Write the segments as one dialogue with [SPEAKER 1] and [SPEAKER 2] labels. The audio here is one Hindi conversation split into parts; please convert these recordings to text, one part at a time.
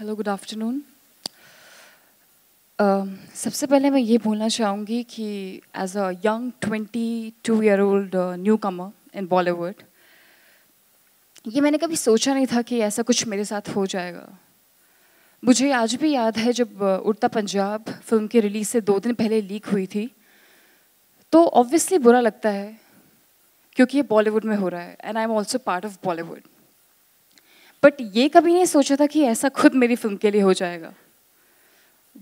[SPEAKER 1] हेलो गुड आफ्टरनून सबसे पहले मैं ये बोलना चाहूँगी कि as a young twenty two year old newcomer in Bollywood ये मैंने कभी सोचा नहीं था कि ऐसा कुछ मेरे साथ हो जाएगा। मुझे आज भी याद है जब uh, उड़ता पंजाब फ़िल्म की रिलीज़ से दो दिन पहले लीक हुई थी तो ऑब्वियसली बुरा लगता है क्योंकि ये बॉलीवुड में हो रहा है and I am also part of Bollywood but ये कभी नहीं सोचा था कि ऐसा खुद मेरी फ़िल्म के लिए हो जाएगा।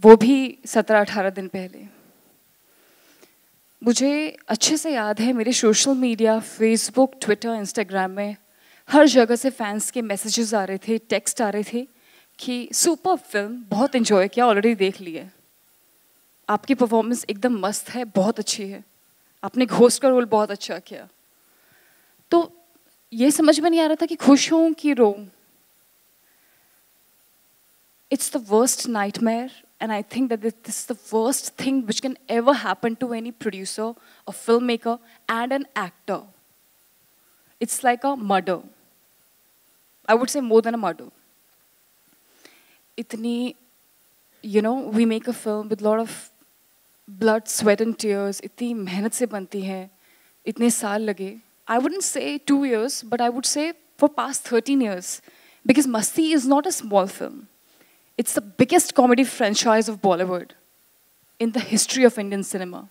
[SPEAKER 1] वो भी सत्रह अठारह दिन पहले। मुझे अच्छे से याद है मेरे social media Facebook Twitter Instagram में हर जगह से फैंस के मैसेजेस आ रहे थे टेक्स्ट आ रहे थे कि सुपर फ़िल्म बहुत इन्जॉय किया ऑलरेडी देख लिए आपकी परफॉर्मेंस एकदम मस्त है, बहुत अच्छी है। आपने घोस्ट का रोल बहुत अच्छा किया। तो ये समझ में नहीं आ रहा था कि खुश हूँ कि रो it's the worst nightmare and i think that this is the worst thing which can ever happen to any producer a filmmaker and an actor. It's like a murder. I would say more than a murder. Itni you know we make a film with a lot of blood sweat and tears. Itni mehnat se banti hai. Itne saal lage. I wouldn't say two years, but I would say for past 13 years. Because Masti is not a small film. It's the biggest comedy franchise of Bollywood in the history of Indian cinema.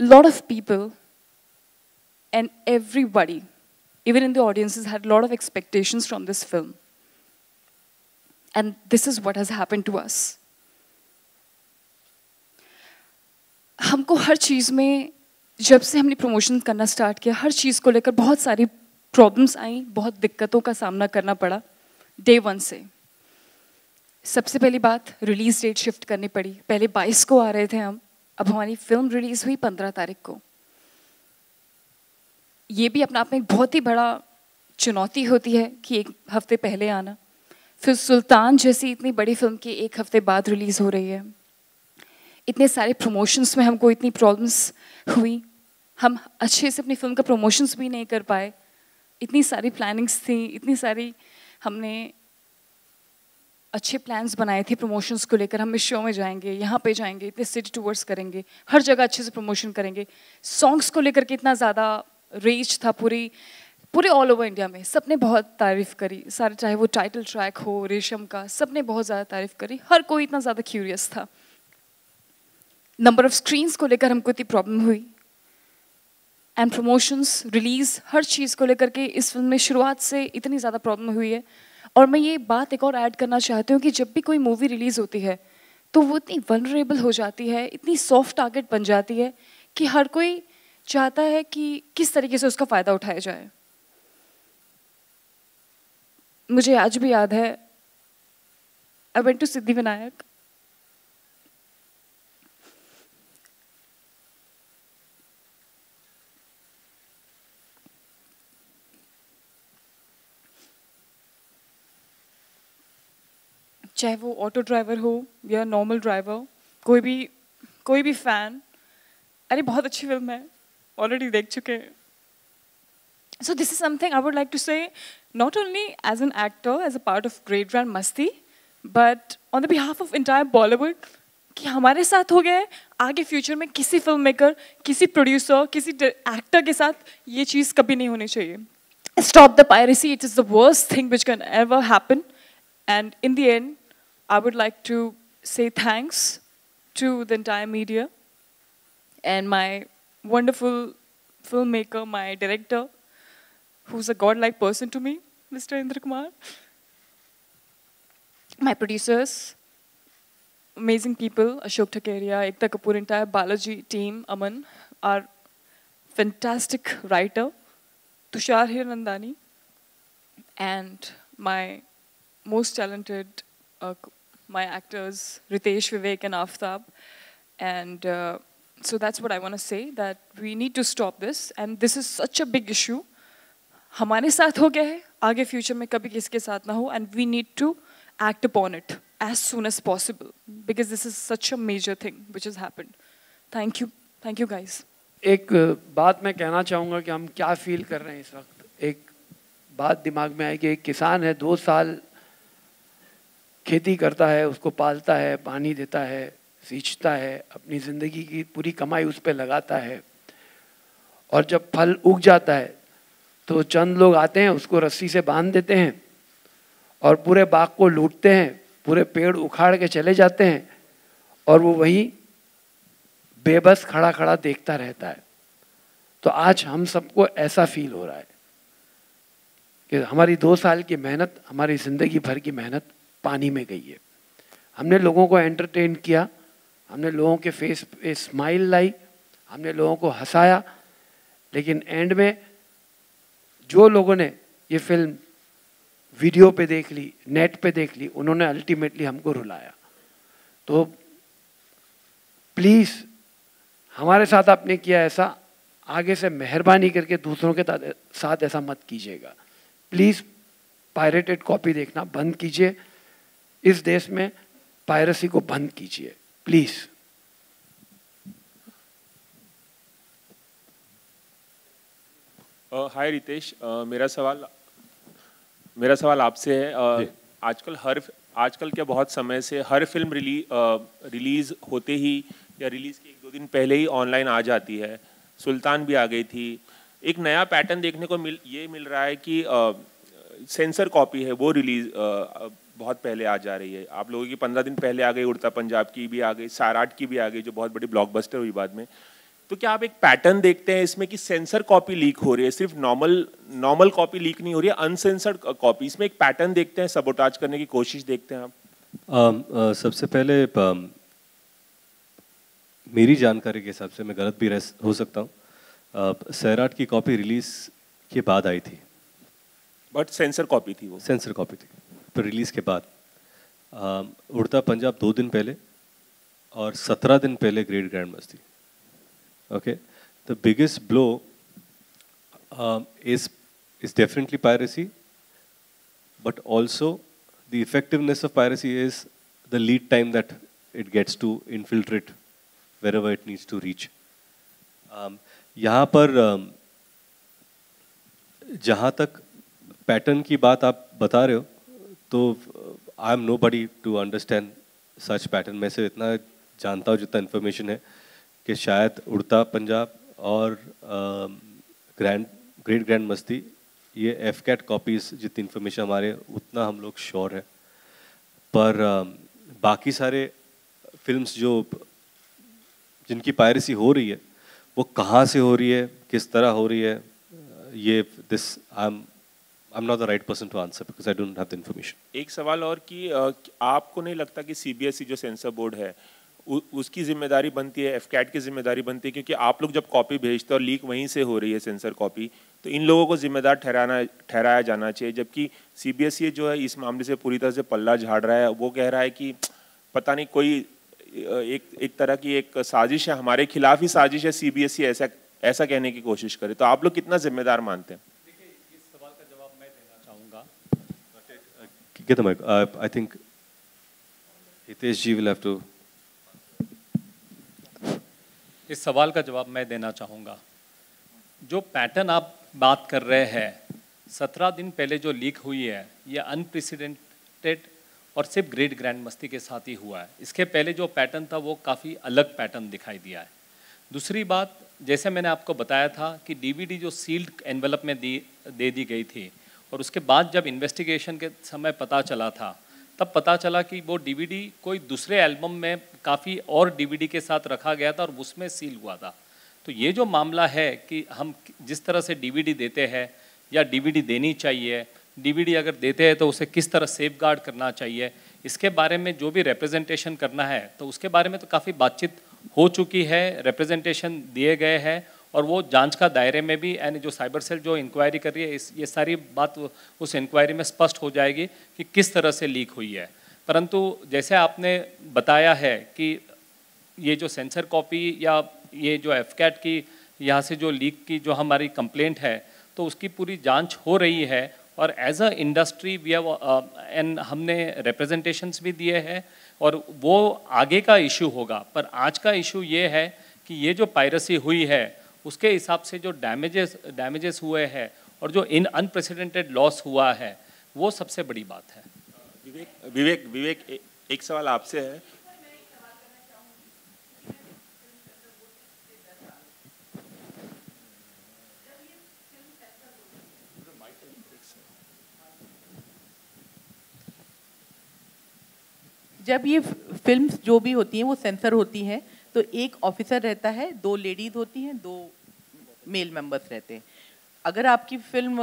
[SPEAKER 1] A lot of people and everybody, even in the audiences, had a lot of expectations from this film. And this is what has happened to us. हमको हर चीज़ में जब से हमने प्रमोशन करना स्टार्ट किया हर चीज़ को लेकर बहुत सारी प्रॉब्लम्स आई बहुत दिक्कतों का सामना करना पड़ा डे वन से सबसे पहली बात रिलीज़ डेट शिफ्ट करनी पड़ी। पहले 22 को आ रहे थे हम। अब हमारी फ़िल्म रिलीज़ हुई 15 तारीख को। ये भी अपने आप में एक बहुत ही बड़ा चुनौती होती है कि एक हफ़्ते पहले आना। फिर सुल्तान जैसी इतनी बड़ी फ़िल्म की एक हफ़्ते बाद रिलीज़ हो रही है। इतने सारे प्रमोशंस में हमको इतनी प्रॉब्लम्स हुई। हम अच्छे से अपनी फ़िल्म का प्रमोशंस भी नहीं कर पाए। इतनी सारी प्लानिंग्स थी, इतनी सारी हमने अच्छे प्लान्स बनाए थे प्रमोशंस को लेकर, हम इस शो में जाएँगे, यहाँ पे जाएँगे, इतने सिटी टूर्स करेंगे, हर जगह अच्छे से प्रमोशन करेंगे। सॉन्ग्स को लेकर के इतना ज़्यादा रीच था पूरी, पूरे ऑल ओवर इंडिया में। सबने बहुत तारीफ़ करी। सारे, चाहे वो टाइटल ट्रैक हो, रेशम का, सबने बहुत ज़्यादा तारीफ़ करी। हर कोई इतना ज़्यादा क्यूरियस था। नंबर ऑफ़ स्क्रीन्स को लेकर हमको इतनी प्रॉब्लम हुई। एंड प्रमोशंस रिलीज़ हर चीज़ को लेकर के इस फ़िल्म में शुरुआत से इतनी ज़्यादा प्रॉब्लम हुई है। और मैं ये बात एक और ऐड करना चाहती हूँ कि जब भी कोई मूवी रिलीज़ होती है तो वो इतनी वनरेबल हो जाती है, इतनी सॉफ्ट टारगेट बन जाती है कि हर कोई चाहता है कि किस तरीके से उसका फ़ायदा उठाया जाए। मुझे आज भी याद है I went to Siddhi Vinayak चाहे वो ऑटो ड्राइवर हो या नॉर्मल ड्राइवर कोई भी कोई भी फ़ैन अरे बहुत अच्छी फ़िल्म है ऑलरेडी देख चुके हैं। So this is something I would like to say not only as an actor as a part of great Grand Masti but on the behalf of entire Bollywood कि हमारे साथ हो गया आगे फ्यूचर में किसी फ़िल्म मेकर किसी प्रोड्यूसर किसी एक्टर के साथ ये चीज़ कभी नहीं होनी चाहिए। Stop the piracy it is the worst thing which can ever happen and in the and I would like to say thanks to the entire media and my wonderful filmmaker, my director, who's a godlike person to me, Mr. Indra Kumar. My producers, amazing people, Ashok Thakeria, Ekta Kapoor, entire Balaji team, Aman, our fantastic writer, Tushar Hirnandani, and my most talented uh, my actors, Ritesh, Vivek, and Aftab. And uh, so that's what I want to say, that we need to stop this. And this is such a big issue. हमारे साथ हो गया है आगे फ्यूचर में कभी किसके साथ ना हो and we need to act upon it as soon as possible because this is such a major thing which has happened. Thank you. Thank you guys.
[SPEAKER 2] एक बात मैं कहना चाहूँगा कि हम क्या फील कर रहे हैं इस वक्त एक बात दिमाग में आई कि एक किसान है दो साल खेती करता है, उसको पालता है, पानी देता है, सींचता है, अपनी ज़िंदगी की पूरी कमाई उस पर लगाता है। और जब फल उग जाता है तो चंद लोग आते हैं, उसको रस्सी से बाँध देते हैं और पूरे बाग को लूटते हैं, पूरे पेड़ उखाड़ के चले जाते हैं और वो वही बेबस खड़ा खड़ा देखता रहता है। तो आज हम सबको ऐसा फील हो रहा है कि हमारी दो साल की मेहनत, हमारी ज़िंदगी भर की मेहनत पानी में गई है। हमने लोगों को एंटरटेन किया, हमने लोगों के फेस पे स्माइल लाई, हमने लोगों को हंसाया, लेकिन एंड में जो लोगों ने ये फ़िल्म वीडियो पे देख ली नेट पे देख ली, उन्होंने अल्टीमेटली हमको रुलाया। तो प्लीज़ हमारे साथ आपने किया ऐसा, आगे से मेहरबानी करके दूसरों के साथ ऐसा मत कीजिएगा। प्लीज़ पायरेटेड कॉपी देखना बंद कीजिए। इस देश में पायरसी को बंद कीजिए please
[SPEAKER 3] hi uh, Ritesh uh, मेरा सवाल मेरा सवाल आपसे है uh, आजकल हर आजकल क्या बहुत समय से हर फ़िल्म रिली रिलीज़ होते ही या रिलीज़ के एक दो दिन पहले ही ऑनलाइन आ जाती है। सुल्तान भी आ गई थी। एक नया पैटर्न देखने को मिल ये मिल रहा है कि सेंसर कॉपी है वो रिलीज़ बहुत पहले आ जा रही है। आप लोगों की पंद्रह दिन पहले आ गई उड़ता पंजाब की भी आ गई साराट की भी आ गई जो बहुत बड़ी ब्लॉकबस्टर हुई बाद में। तो क्या आप एक पैटर्न देखते हैं इसमें कि सेंसर कॉपी लीक हो रही है? सिर्फ़ नॉर्मल नॉर्मल कॉपी लीक नहीं हो रही है अनसेंसर्ड कॉपी इसमें एक पैटर्न देखते हैं सबोटाज करने की कोशिश देखते हैं आप।
[SPEAKER 4] सबसे पहले मेरी जानकारी के हिसाब से मैं गलत भी रह हो सकता हूँ। सैराट की कॉपी रिलीज़ के बाद आई थी।
[SPEAKER 3] बट सेंसर कॉपी थी वो।
[SPEAKER 4] सेंसर कॉपी थी। पर रिलीज़ के बाद उड़ता पंजाब दो दिन पहले और सत्रह दिन पहले great grand Masti okay the biggest blow is is definitely piracy but also the effectiveness of piracy is the lead time that it gets to infiltrate wherever it needs to reach यहाँ पर um, जहाँ तक पैटर्न की बात आप बता रहे हो तो I am nobody to understand such pattern में से इतना जानता हूँ जितना इन्फॉर्मेशन है कि शायद उड़ता पंजाब और ग्रैंड ग्रेट ग्रैंड मस्ती ये एफ़ कैट कॉपीज़ जितनी इन्फॉर्मेशन हमारे उतना हम लोग श्योर है। पर आ, बाकी सारे फिल्म्स जो जिनकी पायरेसी हो रही है वो कहाँ से हो रही है किस तरह हो रही है ये this I am am not the right person to answer because I don't have the information
[SPEAKER 3] एक सवाल और कि आपको नहीं लगता कि सीबीएसई e जो सेंसर बोर्ड है उसकी ज़िम्मेदारी बनती है एफ़ की ज़िम्मेदारी बनती है? क्योंकि आप लोग जब कॉपी भेजते हो और लीक वहीं से हो रही है सेंसर कॉपी तो इन लोगों को जिम्मेदार ठहराना, ठहराया जाना चाहिए। जबकि सीबीएसई जो है, इस मामले से पूरी तरह से पल्ला झाड़ रहा है। वो कह रहा है कि पता नहीं कोई एक एक तरह की एक साजिश है, हमारे खिलाफ ही साजिश है सीबीएसई ऐसा ऐसा कहने की कोशिश करे। तो आप लोग कितना जिम्मेदार मानते हैं?
[SPEAKER 4] Get the mic. Uh, I think Hitesh ji will have to
[SPEAKER 5] इस सवाल का जवाब मैं देना चाहूँगा। जो पैटर्न आप बात कर रहे हैं सत्रह दिन पहले जो लीक हुई है ये अनप्रेसिडेंटेड और सिर्फ़ ग्रेट ग्रैंड मस्ती के साथ ही हुआ है। इसके पहले जो पैटर्न था वो काफ़ी अलग पैटर्न दिखाई दिया है। दूसरी बात जैसे मैंने आपको बताया था कि डीवीडी जो सील्ड एनवेलप में दी दे दी गई थी और उसके बाद जब इन्वेस्टिगेशन के समय पता चला था, तब पता चला कि वो डीवीडी कोई दूसरे एल्बम में काफ़ी और डीवीडी के साथ रखा गया था और उसमें सील हुआ था। तो ये जो मामला है कि हम जिस तरह से डीवीडी देते हैं या डीवीडी देनी चाहिए डीवीडी अगर देते हैं तो उसे किस तरह सेफ़ गार्ड करना चाहिए, इसके बारे में जो भी रिप्रेजेंटेशन करना है तो उसके बारे में तो काफ़ी बातचीत हो चुकी है रिप्रेजेंटेशन दिए गए हैं और वो जाँच का दायरे में भी, यानी जो साइबर सेल जो इंक्वायरी कर रही है, इस, ये सारी बात उस इंक्वायरी में स्पष्ट हो जाएगी कि किस तरह से लीक हुई है। परंतु जैसे आपने बताया है कि ये जो सेंसर कॉपी या ये जो एफ़ की, यहाँ से जो लीक की जो हमारी कंप्लेंट है तो उसकी पूरी जाँच हो रही है और as a industry we have and हमने रिप्रेजेंटेशंस भी दिए हैं और वो आगे का इशू होगा। पर आज का इशू ये है कि ये जो पायरसी हुई है उसके हिसाब से जो डैमेजेस डैमेजेस हुए हैं और जो इन अनप्रेसिडेंटेड लॉस हुआ है वो सबसे बड़ी बात है।
[SPEAKER 3] विवेक विवेक विवेक ए, एक सवाल आपसे है।
[SPEAKER 6] जब ये फिल्म्स जो भी होती हैं वो सेंसर होती हैं तो एक ऑफिसर रहता है दो लेडीज़ होती हैं दो मेल मेंबर्स रहते हैं। अगर आपकी फ़िल्म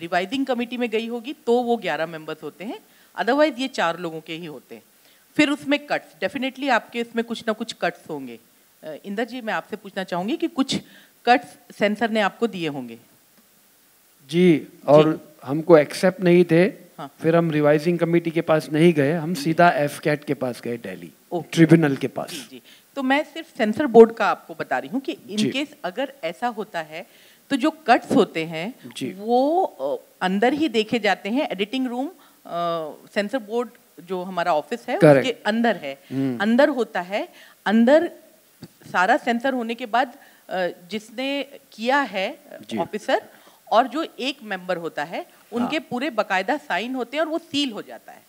[SPEAKER 6] रिवाइजिंग कमेटी में गई होगी तो वो ग्यारह मेंबर्स होते हैं। अदरवाइज़ ये चार लोगों के ही होते हैं। फिर उसमें कट्स डेफिनेटली आपके इसमें कुछ ना कुछ कट्स होंगे। इंदर जी मैं आपसे पूछना चाहूँगी कि कुछ कट्स सेंसर ने आपको दिए होंगे?
[SPEAKER 2] जी और जी। हमको एक्सेप्ट नहीं थे।
[SPEAKER 6] हाँ।
[SPEAKER 2] फिर हम रिवाइजिंग कमेटी के पास नहीं गए। हम सीधा एफ़ कैट के पास गए दिल्ली। ट्रिब्यूनल के पास।
[SPEAKER 6] जी जी। तो मैं सिर्फ़ सेंसर बोर्ड का आपको बता रही हूँ कि
[SPEAKER 2] जी।
[SPEAKER 6] इन केस अगर ऐसा होता है तो जो कट्स होते हैं वो अंदर ही देखे जाते हैं। एडिटिंग रूम सेंसर बोर्ड जो हमारा ऑफ़िस है
[SPEAKER 2] Correct.
[SPEAKER 6] उसके अंदर है। hmm. अंदर होता है। अंदर सारा सेंसर होने के बाद जिसने किया है ऑफिसर और जो एक मेंबर होता है उनके हाँ. पूरे बकायदा साइन होते हैं और वो सील हो जाता है।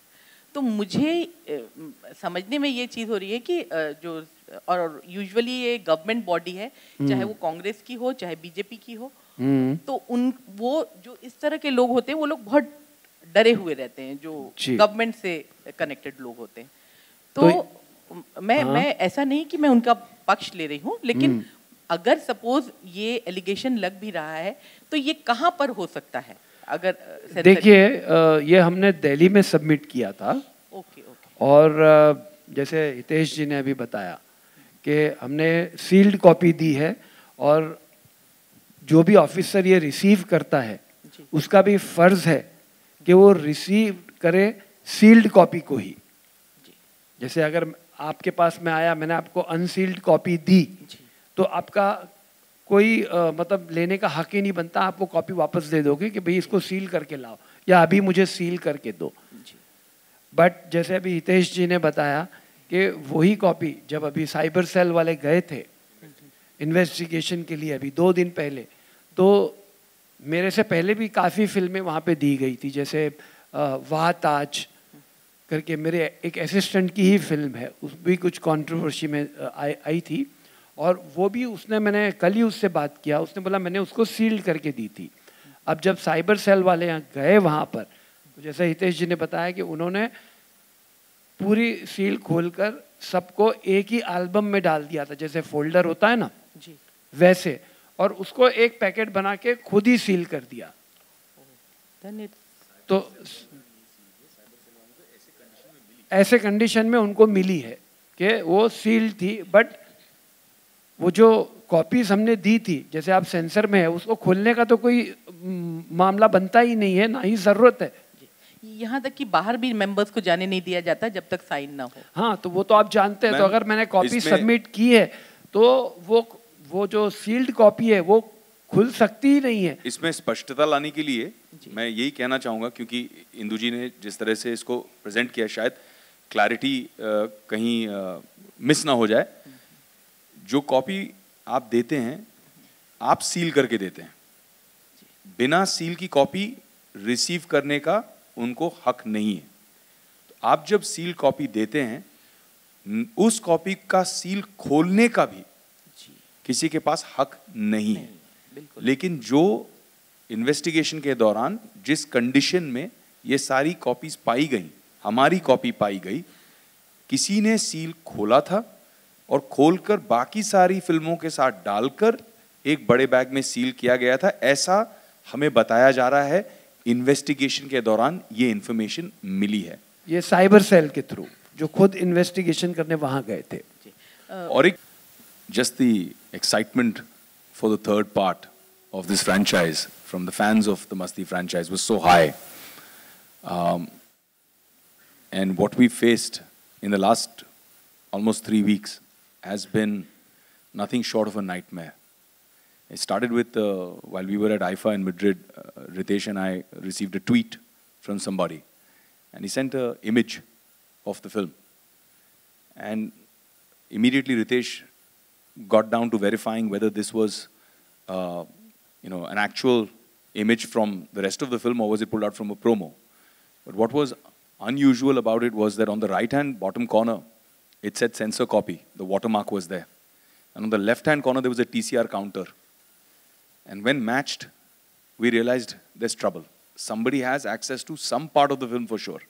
[SPEAKER 6] तो मुझे समझने में ये चीज़ हो रही है कि जो और यूजुअली ये गवर्नमेंट बॉडी है चाहे वो कांग्रेस की हो चाहे बीजेपी की हो
[SPEAKER 2] हम्म।
[SPEAKER 6] तो उन वो जो इस तरह के लोग होते हैं वो लोग बहुत डरे हुए रहते हैं जो गवर्नमेंट से कनेक्टेड लोग होते हैं। तो,
[SPEAKER 2] तो-
[SPEAKER 6] मैं
[SPEAKER 2] हाँ।
[SPEAKER 6] मैं ऐसा नहीं कि मैं उनका पक्ष ले रही हूँ लेकिन अगर सपोज़ ये एलिगेशन लग भी रहा है तो ये कहाँ पर हो सकता है? अगर
[SPEAKER 2] देखिए ये हमने दिल्ली में सबमिट किया था।
[SPEAKER 6] ओके ओके
[SPEAKER 2] और जैसे हितेश जी ने अभी बताया कि हमने सील्ड कॉपी दी है और जो भी ऑफिसर ये रिसीव करता है। उसका भी फ़र्ज़ है कि वो रिसीव करे सील्ड कॉपी को ही। जैसे अगर आपके पास में आया मैंने आपको अनसील्ड कॉपी दी तो आपका कोई अ, मतलब लेने का हक ही नहीं बनता आप वो कॉपी वापस दे दोगे कि भाई इसको सील करके लाओ या अभी मुझे सील करके दो। बट जैसे अभी हितेश जी ने बताया कि वही कॉपी जब अभी साइबर सेल वाले गए थे इन्वेस्टिगेशन के लिए अभी दो दिन पहले तो मेरे से पहले भी काफ़ी फ़िल्में वहाँ पे दी गई थी जैसे वाह ताज करके मेरे एक असिस्टेंट की ही फ़िल्म है उस भी कुछ कंट्रोवर्सी में आई थी। और वो भी उसने मैंने कल ही उससे बात किया उसने बोला मैंने उसको सील करके दी थी। अब जब साइबर सेल वाले यहाँ गए वहाँ पर तो जैसे हितेश जी ने बताया कि उन्होंने पूरी सील खोलकर सबको एक ही एल्बम में डाल दिया था जैसे फोल्डर होता है ना
[SPEAKER 6] जी।
[SPEAKER 2] वैसे और उसको एक पैकेट बना के खुद ही सील कर दिया। तो ऐसे कंडीशन में उनको मिली है कि वो सील थी बट वो जो कॉपीज हमने दी थी जैसे आप सेंसर में है उसको खोलने का तो कोई मामला बनता ही नहीं है ना ही ज़रूरत है।
[SPEAKER 6] यहाँ तक कि बाहर भी मेंबर्स को जाने नहीं दिया जाता जब तक साइन ना हो।
[SPEAKER 2] हाँ तो वो तो आप जानते हैं तो अगर मैंने कॉपी सबमिट की है तो वो वो जो सील्ड कॉपी है वो खुल सकती ही नहीं है।
[SPEAKER 7] इसमें स्पष्टता लाने के लिए मैं यही कहना चाहूँगा क्योंकि इंदू जी ने जिस तरह से इसको प्रेजेंट किया शायद क्लैरिटी कहीं मिस ना हो जाए। जो कॉपी आप देते हैं आप सील करके देते हैं। बिना सील की कॉपी रिसीव करने का उनको हक नहीं है। तो आप जब सील कॉपी देते हैं उस कॉपी का सील खोलने का भी किसी के पास हक नहीं है। लेकिन जो इन्वेस्टिगेशन के दौरान जिस कंडीशन में ये सारी कॉपीज पाई गई हमारी कॉपी पाई गई किसी ने सील खोला था और खोलकर बाकी सारी फ़िल्मों के साथ डालकर एक बड़े बैग में सील किया गया था। ऐसा हमें बताया जा रहा है इन्वेस्टिगेशन के दौरान ये इन्फॉर्मेशन मिली है।
[SPEAKER 2] ये साइबर सेल के थ्रू जो खुद इन्वेस्टिगेशन करने वहाँ गए थे।
[SPEAKER 7] और एक just excitement for the third part of this franchise from the fans of the Masti franchise was so high and what we faced in the last almost three weeks has been nothing short of a nightmare. It started with, uh, while we were at IFA in Madrid, uh, Ritesh and I received a tweet from somebody. And he sent an image of the film. And immediately Ritesh got down to verifying whether this was, uh, you know, an actual image from the rest of the film or was it pulled out from a promo. But what was unusual about it was that on the right hand bottom corner, it said censor copy. The watermark was there. And on the left hand corner, there was a TCR counter. And when matched, we realized there's trouble. Somebody has access to some part of the film for sure.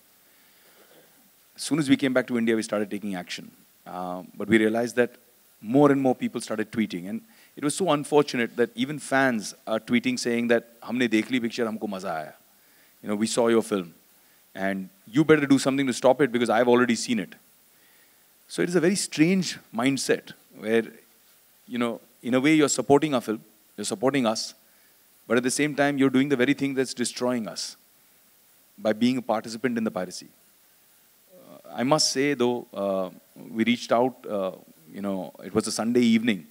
[SPEAKER 7] As soon as we came back to India, we started taking action. Uh, but we realized that more and more people started tweeting. And it was so unfortunate that even fans are tweeting saying that, Humne dekh li picture, humko maza aaya. You know, we saw your film. And you better do something to stop it because I've already seen it. So it is a very strange mindset where, you know, in a way you're supporting our film, you're supporting us, but at the same time you're doing the very thing that's destroying us by being a participant in the piracy. Uh, I must say though, uh, we reached out, uh, you know, it was a Sunday evening,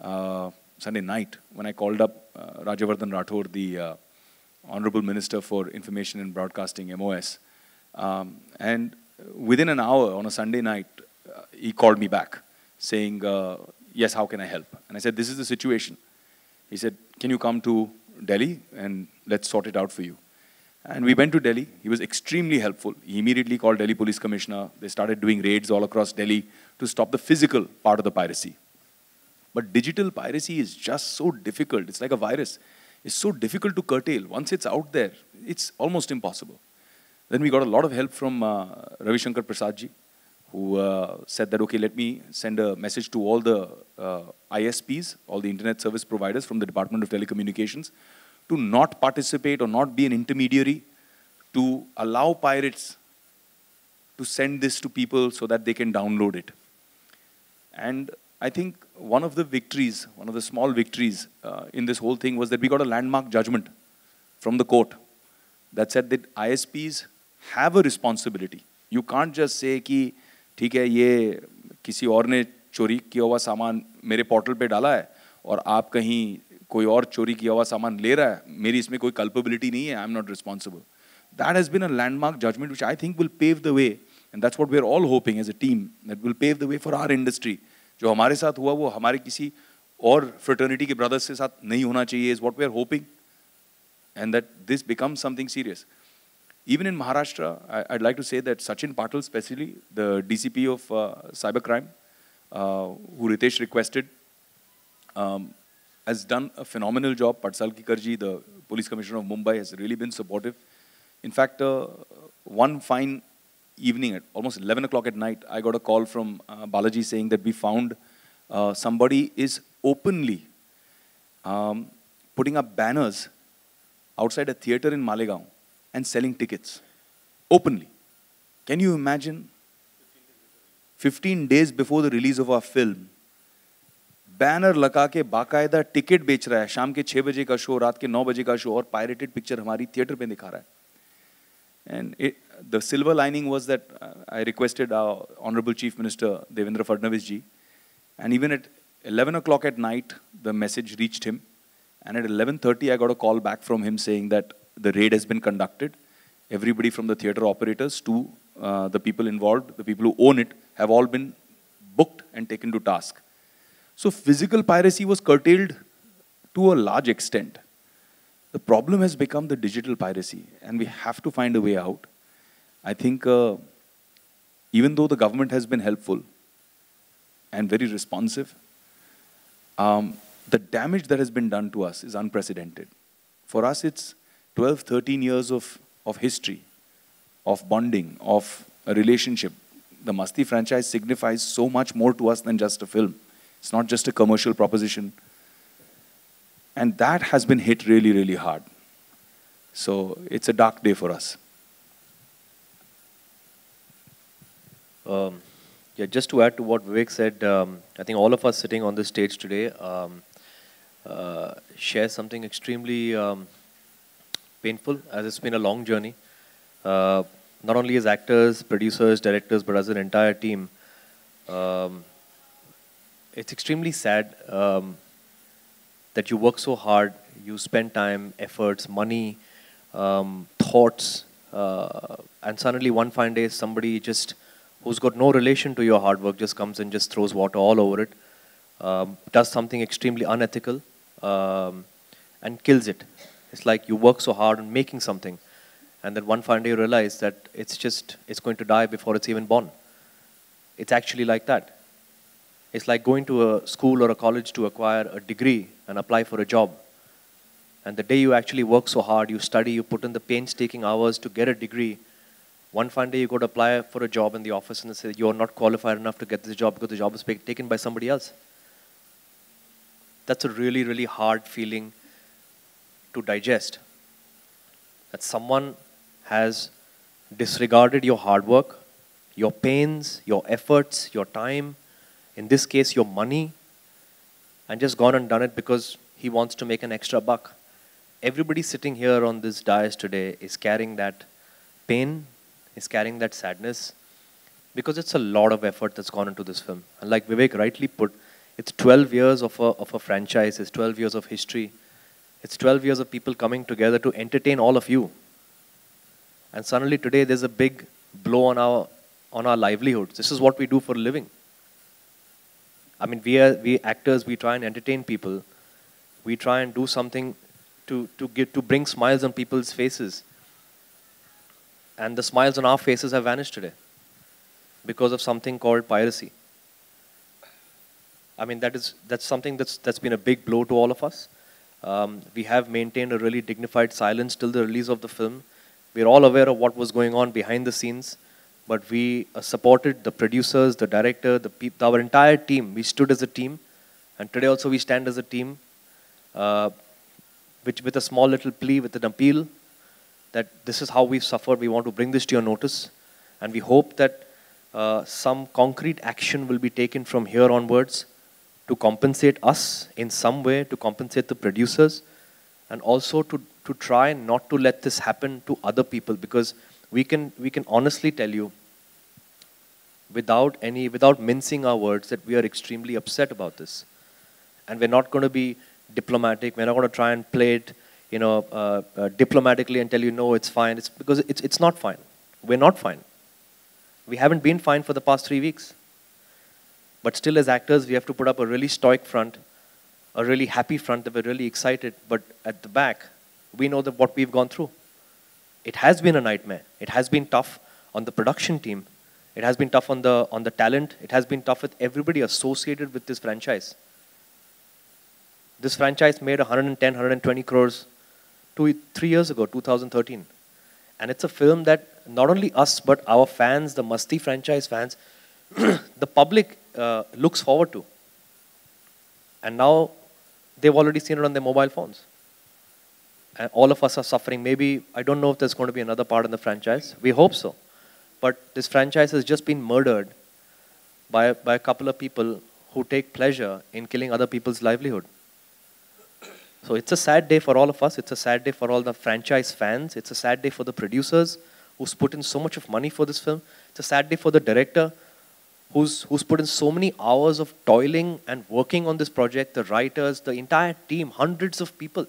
[SPEAKER 7] uh, Sunday night, when I called up uh, Rajyavardhan Rathore, the uh, Honorable Minister for Information and Broadcasting, MOS. Um, and within an hour on a Sunday night, uh, he called me back saying, uh, yes, how can I help? And I said, this is the situation. He said, can you come to Delhi and let's sort it out for you. And we went to Delhi. He was extremely helpful. He immediately called Delhi Police Commissioner. They started doing raids all across Delhi to stop the physical part of the piracy. But digital piracy is just so difficult. It's like a virus It's so difficult to curtail. Once it's out there, it's almost impossible. Then we got a lot of help from uh, Ravi Shankar Prasad ji, who uh, said that, okay, let me send a message to all the uh, ISPs, all the internet service providers from the Department of Telecommunications, to not participate or not be an intermediary, to allow pirates to send this to people so that they can download it. And I think one of the victories, one of the small victories uh, in this whole thing was that we got a landmark judgment from the court that said that ISPs have a responsibility. You can't just say कि ठीक है, ये किसी और ने चोरी किया हुआ सामान मेरे पोर्टल पे डाला है और आप कहीं कोई और चोरी किया हुआ सामान ले रहा है, मेरी इसमें कोई कल्पेबिलिटी नहीं है I am not responsible that has been a landmark judgment which I think will pave the way and that's what we're all hoping as a team that will pave the way for our industry. जो हमारे साथ हुआ वो हमारे किसी और फ्रेटर्निटी के ब्रदर्स के साथ नहीं होना चाहिए is what we are hoping and that this become something serious even in Maharashtra, I, would like to say that Sachin Patil, specially the DCP of uh, cybercrime, uh, who Ritesh requested, um, has done a phenomenal job. Patsal Kikarji, the police commissioner of Mumbai, has really been supportive. In fact, uh, one fine evening at almost 11 o'clock at night, I got a call from uh, Balaji saying that we found uh, somebody is openly um, putting up banners outside a theater in Malegaon and selling tickets openly. Can you imagine? 15 days before the release of our film, banner लगा के बाकायदा टिकट बेच रहा है शाम के छः बजे का शो रात के नौ बजे का शो और पायरेटेड पिक्चर हमारी थिएटर पे दिखा रहा है And it, the silver lining was that uh, I requested our Honorable Chief Minister Devendra Fadnavis ji, and even at 11 o'clock at night, the message reached him. And at 11.30, I got a call back from him saying that the raid has been conducted. Everybody from the theater operators to uh, the people involved, the people who own it, have all been booked and taken to task. So physical piracy was curtailed to a large extent. The problem has become the digital piracy, and we have to find a way out. I think uh, even though the government has been helpful and very responsive, um, the damage that has been done to us is unprecedented. For us, it's 12, 13 years of, of history, of bonding, of a relationship. The Masti franchise signifies so much more to us than just a film. It's not just a commercial proposition. And that has been hit really, really hard. So it's a dark day for us.
[SPEAKER 8] Um, yeah, just to add to what Vivek said, um, I think all of us sitting on this stage today um, uh, share something extremely um, painful, as it's been a long journey. Uh, not only as actors, producers, directors, but as an entire team. Um, it's extremely sad um, that you work so hard, you spend time, efforts, money, um, thoughts, uh, and suddenly one fine day somebody just who's got no relation to your hard work just comes and just throws water all over it, um, does something extremely unethical, um, and kills it. It's like you work so hard on making something, and then one fine day you realize that it's just it's going to die before it's even born. It's actually like that. It's like going to a school or a college to acquire a degree and apply for a job. And the day you actually work so hard, you study, you put in the painstaking hours to get a degree, one fine day you go to apply for a job in the office and they say you're not qualified enough to get this job because the job is taken by somebody else. That's a really, really hard feeling to digest. That someone has disregarded your hard work, your pains, your efforts, your time, in this case, your money, and just gone and done it because he wants to make an extra buck. Everybody sitting here on this dais today is carrying that pain, is carrying that sadness, because it's a lot of effort that's gone into this film. And like Vivek rightly put, it's 12 years of a, of a franchise, it's 12 years of history, it's 12 years of people coming together to entertain all of you. And suddenly today there's a big blow on our, on our livelihoods. This is what we do for a living. I mean, we, are, we actors, we try and entertain people. We try and do something to, to, get, to bring smiles on people's faces. And the smiles on our faces have vanished today because of something called piracy. I mean, that is, that's something that's, that's been a big blow to all of us. Um, we have maintained a really dignified silence till the release of the film. We're all aware of what was going on behind the scenes, but we uh, supported the producers, the director, the our entire team. We stood as a team, and today also we stand as a team, uh, which with a small little plea, with an appeal, that this is how we've suffered. We want to bring this to your notice, and we hope that uh, some concrete action will be taken from here onwards to compensate us in some way, to compensate the producers, and also to, to try not to let this happen to other people because we can, we can honestly tell you without any, without mincing our words that we are extremely upset about this. And we're not going to be diplomatic. We're not going to try and play it, you know, uh, uh, diplomatically and tell you, no, it's fine. It's because it's, it's not fine. We're not fine. We haven't been fine for the past three weeks. But still, as actors, we have to put up a really stoic front, a really happy front that we're really excited. But at the back, we know that what we've gone through. It has been a nightmare. It has been tough on the production team. It has been tough on the, on the talent. It has been tough with everybody associated with this franchise. This franchise made 110, 120 crores two, three years ago, 2013. And it's a film that not only us, but our fans, the Masti franchise fans, the public uh, looks forward to. And now they've already seen it on their mobile phones. And all of us are suffering. Maybe, I don't know if there's going to be another part in the franchise. We hope so. But this franchise has just been murdered by, by a couple of people who take pleasure in killing other people's livelihood. So it's a sad day for all of us. It's a sad day for all the franchise fans. It's a sad day for the producers who's put in so much of money for this film. It's a sad day for the director who's, who's put in so many hours of toiling and working on this project, the writers, the entire team, hundreds of people.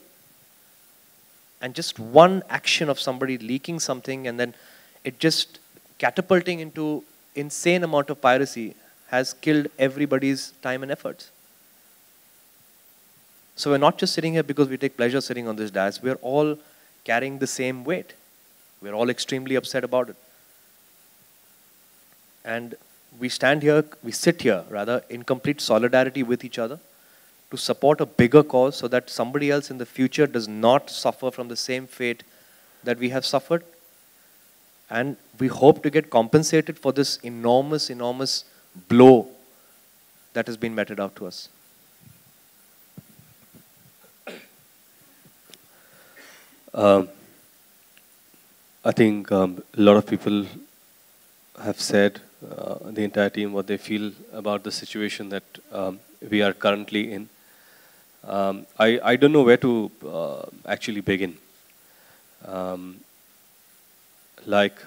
[SPEAKER 8] And just one action of somebody leaking something and then it just catapulting into insane amount of piracy has killed everybody's time and efforts. So we're not just sitting here because we take pleasure sitting on this dais. We're all carrying the same weight. We're all extremely upset about it. And we stand here, we sit here rather, in complete solidarity with each other to support a bigger cause so that somebody else in the future does not suffer from the same fate that we have suffered. And we hope to get compensated for this enormous, enormous blow that has been meted out to us.
[SPEAKER 4] Um, I think um, a lot of people have said, uh, the entire team, what they feel about the situation that um, we are currently in. Um, I, I don't know where to uh, actually begin. Um, like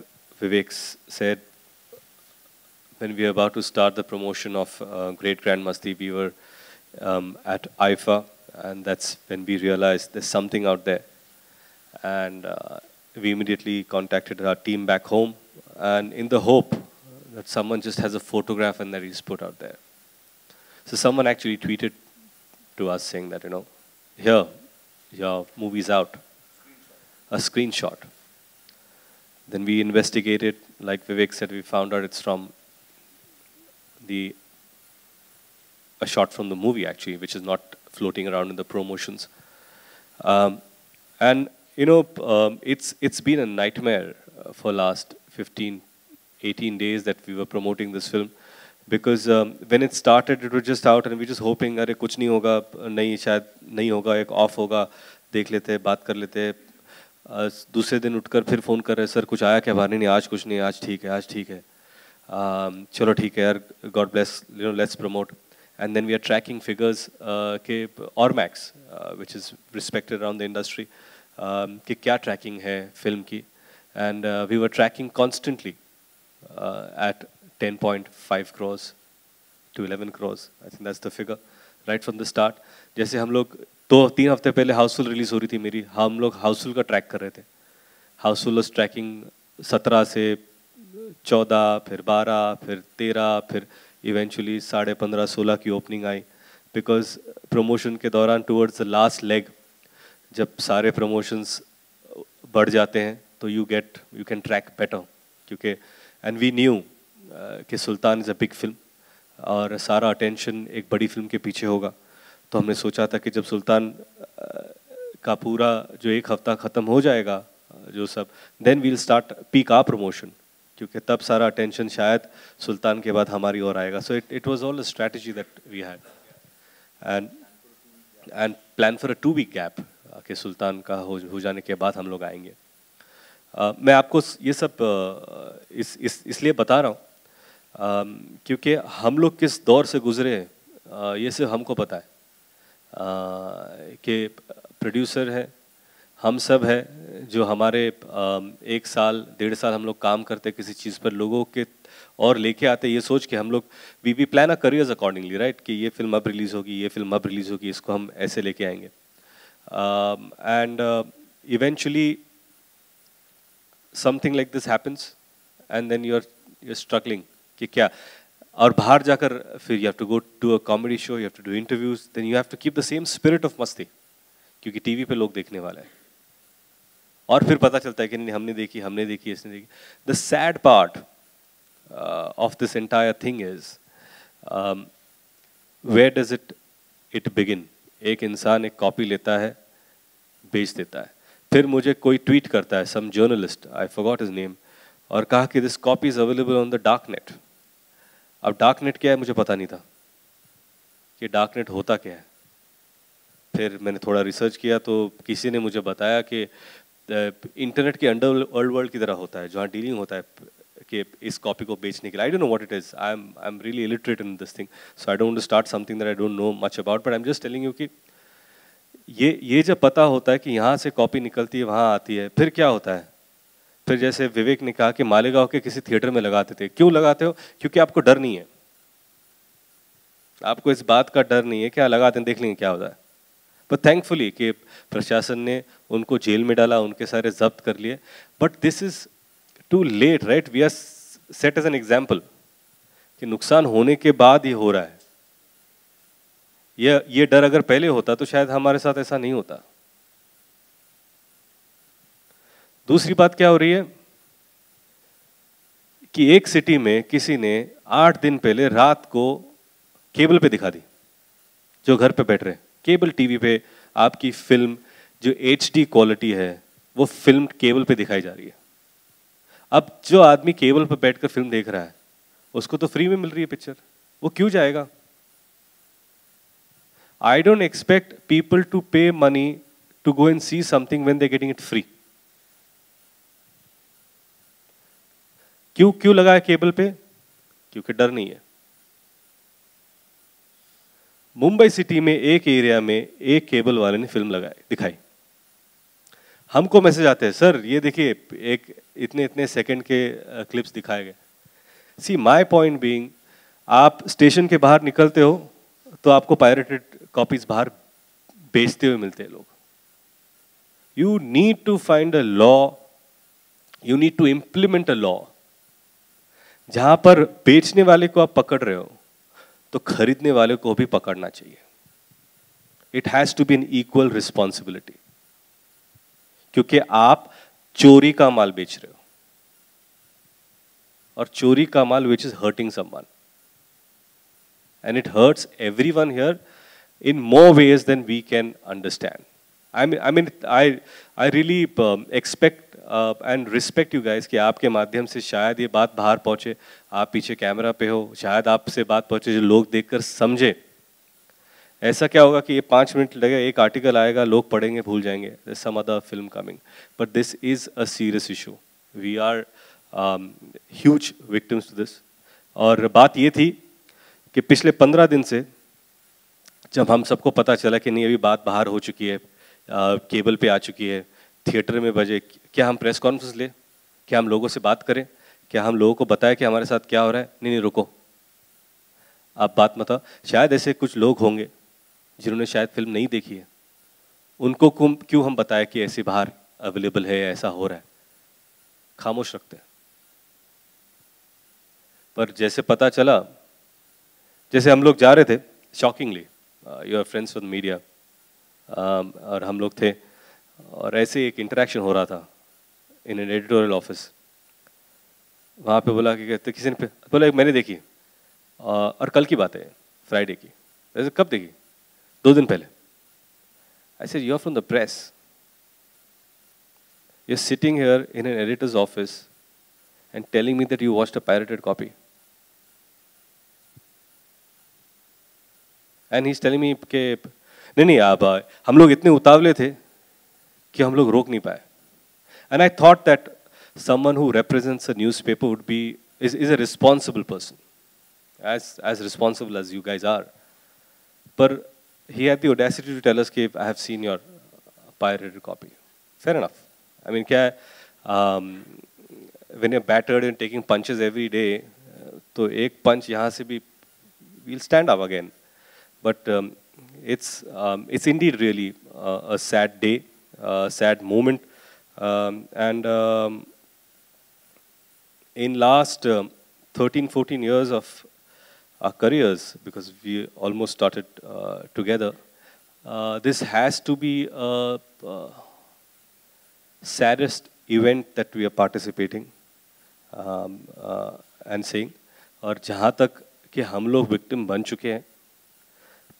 [SPEAKER 4] Vivek said, when we were about to start the promotion of uh, Great Grand Masti, we were um, at IFA, and that's when we realized there's something out there. And uh, we immediately contacted our team back home, and in the hope that someone just has a photograph and that he's put out there. So someone actually tweeted to us saying that, you know, here, your movie's out. A screenshot. Then we investigated, like Vivek said, we found out it's from the a shot from the movie actually, which is not floating around in the promotions. Um, and you know, um, it's it's been a nightmare uh, for last 15, 18 days that we were promoting this film because um, when it started, it was just out and we just hoping, अरे कुछ नहीं होगा, नहीं शायद नहीं होगा, एक off होगा, देख लेते, बात कर लेते. Uh, दूसरे दिन उठकर फिर फ़ोन कर रहे सर कुछ आया क्या बाहर नहीं आज कुछ नहीं आज ठीक है आज ठीक है um, चलो ठीक है यार God bless you know let's promote and then we are tracking figures uh, के uh, which is respected around the industry, um, कि क्या tracking है film की, and uh, we were tracking constantly uh, at 10.5 crores to 11 crores. I think that's the figure, right from the start. जैसे हम लोग तो तीन हफ़्ते पहले हाउसफुल रिलीज़ हो रही थी मेरी हम लोग हाउसफुल का ट्रैक कर रहे थे हाउसफुल ट्रैकिंग सत्रह से चौदह फिर बारह फिर तेरह फिर इवेंचुअली साढ़े पंद्रह सोलह की ओपनिंग आई बिकॉज़ प्रमोशन के दौरान टूवर्ड्स द लास्ट लेग जब सारे प्रमोशंस बढ़ जाते हैं तो you get you can track better क्योंकि एंड वी न्यू कि Sultan is a big film और सारा अटेंशन एक बड़ी फ़िल्म के पीछे होगा। तो हमने सोचा था कि जब सुल्तान का पूरा जो एक हफ़्ता ख़त्म हो जाएगा जो सब then we'll start peak uh promotion क्योंकि तब सारा अटेंशन शायद सुल्तान के बाद हमारी ओर आएगा। So it it was all a strategy that we had and and plan for a two week gap कि सुल्तान का हो, हो जाने के बाद हम लोग आएँगे। uh, मैं आपको ये सब इस इस, इसलिए बता रहा हूँ क्योंकि हम लोग किस दौर से गुजरे हैं ये सिर्फ़ हमको पता है। कि प्रोड्यूसर है, हम सब है, जो हमारे एक साल, डेढ़ साल हम लोग काम करते किसी चीज़ पर, लोगों के और लेके आते ये सोच के हम लोग we we plan a careers accordingly right कि ये फ़िल्म अब रिलीज़ होगी, ये फ़िल्म अब रिलीज़ होगी, इसको हम ऐसे लेके आएँगे। And eventually something like this happens and then you are you struggling कि क्या? और बाहर जाकर फिर you have to go to a comedy show you have to do interviews then you have to keep the same spirit of Masti, क्योंकि टीवी पे लोग देखने वाले हैं। और फिर पता चलता है कि नहीं, हमने देखी हमने देखी, इसने देखी। The sad part of this entire thing is where does it it begin एक इंसान एक कॉपी लेता है, बेच देता है। फिर मुझे कोई ट्वीट करता है some journalist I forgot his name और कहा कि this copy is available on the dark net अब डार्क नेट क्या है, मुझे पता नहीं था कि डार्क नेट होता क्या है। फिर मैंने थोड़ा रिसर्च किया तो किसी ने मुझे बताया कि इंटरनेट के अंडर वर्ल्ड वर्ल्ड की तरह होता है, जहाँ डीलिंग होता है, कि इस कॉपी को बेचने के लिए। I don't know what it is I am I am really illiterate in this thing so I don't start something that I don't know much about but I am just telling you कि ये ये जब पता होता है कि यहाँ से कॉपी निकलती है, वहाँ आती है, फिर क्या होता है? फिर जैसे विवेक ने कहा कि मालेगांव के किसी थिएटर में लगाते थे। क्यों लगाते हो? क्योंकि आपको डर नहीं है। आपको इस बात का डर नहीं है क्या लगाते हैं देख लेंगे क्या होता है। पर थैंकफुली कि प्रशासन ने उनको जेल में डाला, उनके सारे जब्त कर लिए। But this is too late right we are set as an example कि नुकसान होने के बाद ही हो रहा है। ये ये डर अगर पहले होता तो शायद हमारे साथ ऐसा नहीं होता। दूसरी बात क्या हो रही है? कि एक सिटी में किसी ने आठ दिन पहले रात को केबल पे दिखा दी, जो घर पे बैठ रहे केबल टीवी पे आपकी फ़िल्म, जो एचडी क्वालिटी है, वो फ़िल्म केबल पे दिखाई जा रही है। अब जो आदमी केबल पर बैठकर फ़िल्म देख रहा है, उसको तो फ्री में मिल रही है पिक्चर, वो क्यों जाएगा? I don't expect people to pay money to go and see something when they getting it free क्यों क्यों लगा है केबल पे? क्योंकि डर नहीं है। मुंबई सिटी में एक एरिया में एक केबल वाले ने फ़िल्म लगाई, दिखाई। हमको मैसेज आते हैं, सर, ये देखिए, एक इतने इतने सेकंड के क्लिप्स दिखाए गए। सी माय पॉइंट बीइंग आप स्टेशन के बाहर निकलते हो तो आपको पायरेटेड कॉपीज बाहर बेचते हुए मिलते हैं लोग। You need to find a law you need to implement a law जहाँ पर बेचने वाले को आप पकड़ रहे हो तो खरीदने वाले को भी पकड़ना चाहिए। It has to be an equal responsibility क्योंकि आप चोरी का माल बेच रहे हो। और चोरी का माल, which is hurting and it hurts everyone here in more ways than we can understand. I mean, I mean, I, I really um, expect uh, and respect you guys कि आपके माध्यम से शायद ये बात बाहर पहुँचे आप पीछे कैमरा पे हो शायद आपसे बात पहुँचे जो लोग देखकर समझे। ऐसा क्या होगा कि ये पाँच मिनट लगेगा एक आर्टिकल आएगा लोग पढ़ेंगे भूल जाएँगे। Some other film coming but this is a serious issue we are huge victims to this और बात ये थी कि पिछले पंद्रह दिन से जब हम सबको पता चला कि नहीं अभी बात बाहर हो चुकी है आ, केबल पे आ चुकी है थिएटर में बजे क्या हम प्रेस कॉन्फ्रेंस ले? क्या हम लोगों से बात करें? क्या हम लोगों को बताएँ कि हमारे साथ क्या हो रहा है? नहीं नहीं रुको। आप बात बताओ शायद ऐसे कुछ लोग होंगे जिन्होंने शायद फ़िल्म नहीं देखी है। उनको क्यों हम बताएँ कि ऐसे बाहर अवेलेबल है ऐसा हो रहा है? खामोश रखते हैं। पर जैसे पता चला जैसे हम लोग जा रहे थे shockingly your friends with media और हम लोग थे, और ऐसे एक इंटरेक्शन हो रहा था इन एन एडिटोरियल ऑफ़िस वहाँ पे बोला कि कहते, किसी ने बोला, मैंने देखी और कल की बात है फ्राइडे की। वैसे कब देखी? दो दिन पहले। I said you are from the press you are sitting here in an editors office and telling me that you watched a pirated copy and he telling me के, नहीं नहीं, आप, हम लोग इतने उतावले थे कि हम लोग रोक नहीं पाए। And I thought that someone who represents a newspaper would be is is a responsible person as as responsible as you guys are पर he have audacity to tell us I have seen your pirated copy fair enough I mean क्या when you battered in taking punches every day तो एक पंच यहाँ से भी we'll stand up again but um, it's, um, it's indeed really uh, a sad day, a sad moment. Um, and um, in last uh, 13, 14 years of our careers, because we almost started uh, together, uh, this has to be a, a, saddest event that we are participating um, uh, and saying. और जहाँ तक कि हम लोग विक्टिम बन चुके हैं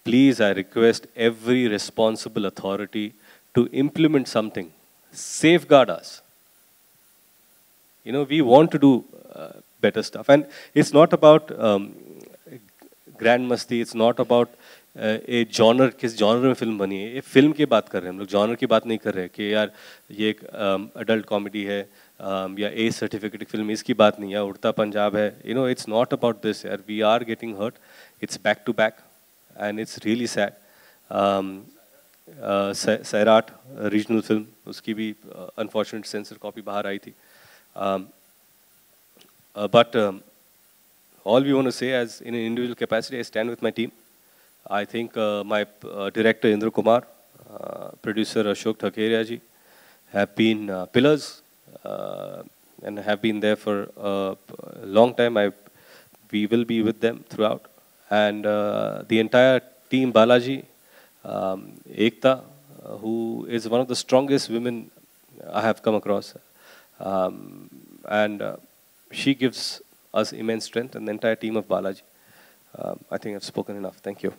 [SPEAKER 4] please, I request every responsible authority to implement something, safeguard us. You know, we want to do uh, better stuff. And it's not about um, grand masti, it's not about a genre किस जॉनर में फ़िल्म बनी है ये फ़िल्म की बात कर रहे हैं हम लोग जॉनर की बात नहीं कर रहे हैं कि यार ये एक अडल्ट कॉमेडी है um, या ए सर्टिफिकेट फ़िल्म इसकी बात नहीं है उड़ता पंजाब है you know it's not about this यार we are getting hurt it's back to back and it's really sad. Um, uh, Sairat, a regional film, उसकी भी uh, unfortunate censor copy बाहर आई थी. Um, uh, but um, all we want to say as in an individual capacity, I stand with my team. I think uh, my uh, director Indra Kumar, uh, producer Ashok Thakeria ji, have been uh, pillars uh, and have been there for a long time. I, we will be with them throughout and uh, the entire team Balaji, um, Ekta, uh, who is one of the strongest women I have come across. Um, and uh, she gives us immense strength and the entire team of Balaji. Um, I think I've spoken enough. Thank you.